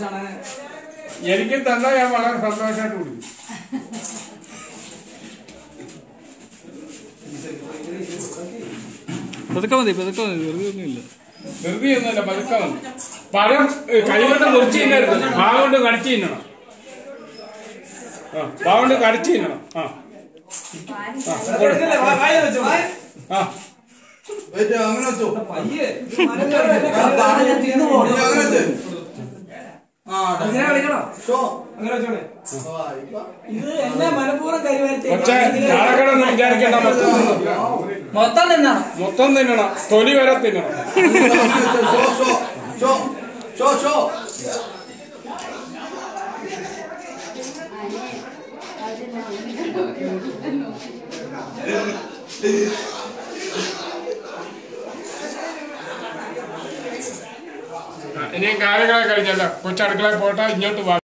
കുറച്ചാണ് എനിക്ക് തന്നാൽ ഞാൻ വളരെ സന്തോഷമായിട്ട് കുടിക്കും. പതുക്കെ മതി പതുക്കെ മതി. വെറുതെ ഒന്നുമില്ല. വെറുതെ ഒന്നുമില്ല പതുക്കെ മതി. പഴം കൈകൊണ്ട് മുറിച്ച് തിന്നരുത്. കൊണ്ട് കടിച്ചു തിന്നണം. ആ കൊണ്ട് കടിച്ചു തിന്നണം. ആ. ആ, കൊടു. അങ്ങനെ കളിക്കണോ? ഷോ. അങ്ങനെ വെച്ചോളെ. ഇത് എന്നെ മനഃപൂർവം കരിവാരത്തെ ഒച്ച നാളെക്കടന്ന് വിചാരിക്കേണ്ട മൊത്തം തിന്നണം. മൊത്തം നിന്നാ മൊത്തം തിന്നണം. തൊലി വരെ തിന്നണം. ഷോ, ഇനിയും കാര്യങ്ങളെ കഴിഞ്ഞല്ലോ. കൊച്ചടുക്കളയിൽ പോട്ടെ ഇങ്ങോട്ട് വാ.